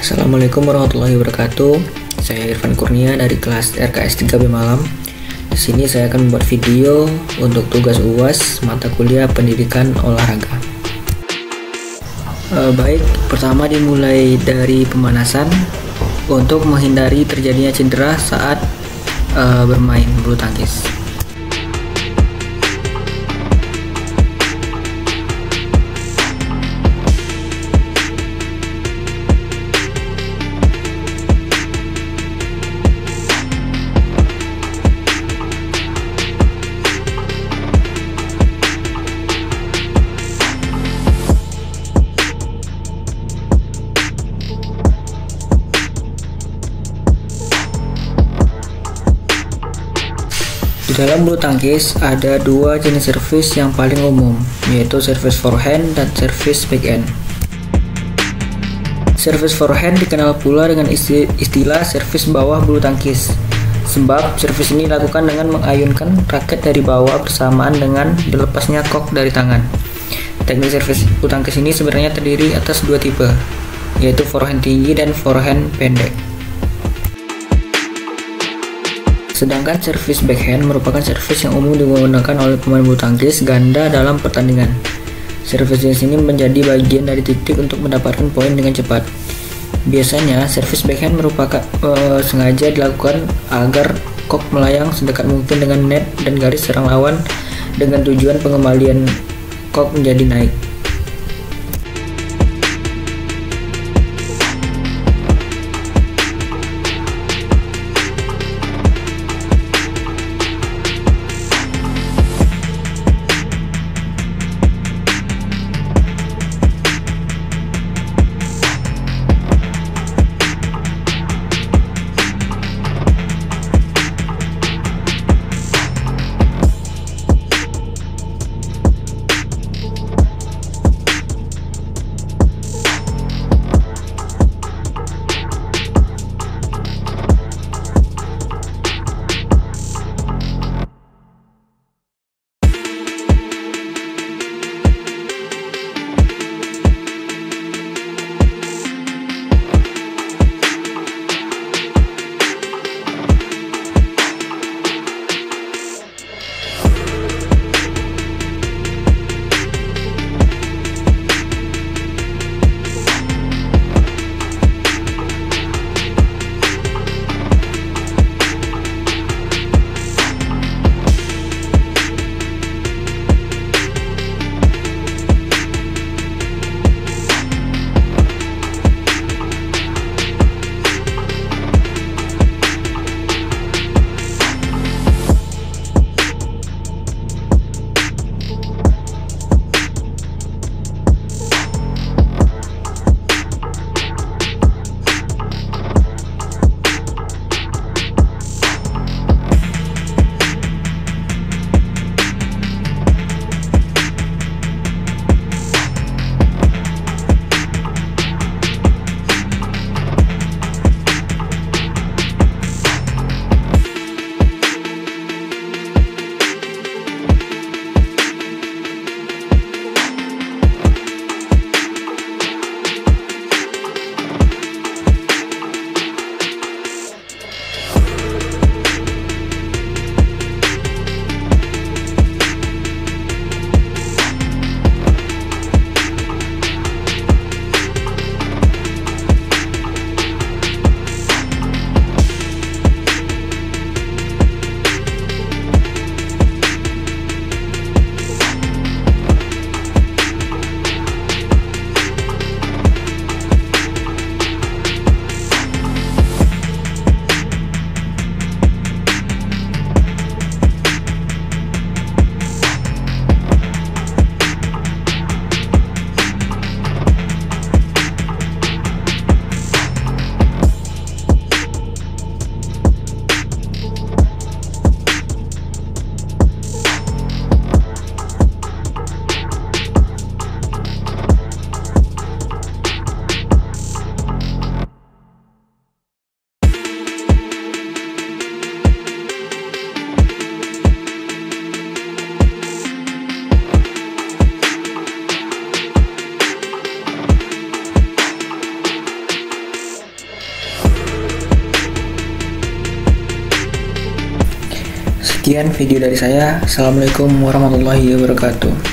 Assalamualaikum warahmatullahi wabarakatuh. Saya Irfan Kurnia dari kelas RKS 3B Malam. Di sini saya akan membuat video untuk tugas UAS mata kuliah Pendidikan Olahraga. E, baik, pertama dimulai dari pemanasan untuk menghindari terjadinya cedera saat e, bermain bulu tangkis. Di dalam bulu tangkis ada dua jenis servis yang paling umum, yaitu servis forehand dan servis backhand. Servis forehand dikenal pula dengan istilah servis bawah bulu tangkis, sebab servis ini dilakukan dengan mengayunkan raket dari bawah bersamaan dengan dilepasnya kok dari tangan. Teknik servis bulu tangkis ini sebenarnya terdiri atas dua tipe, yaitu forehand tinggi dan forehand pendek. Sedangkan servis backhand merupakan servis yang umum digunakan oleh pemain bulu tangkis ganda dalam pertandingan. Servis jenis ini menjadi bagian dari titik untuk mendapatkan poin dengan cepat. Biasanya, servis backhand merupakan e, sengaja dilakukan agar kok melayang sedekat mungkin dengan net dan garis serang lawan dengan tujuan pengembalian kok menjadi naik. Sekian video dari saya. Assalamualaikum warahmatullahi wabarakatuh.